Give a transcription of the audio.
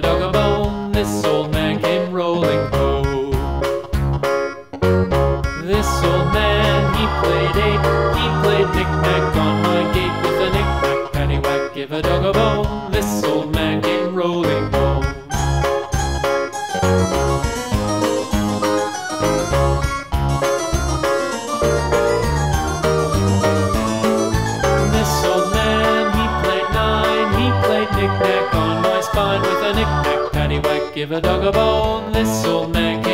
the dog above. Give a dog a bone, this'll make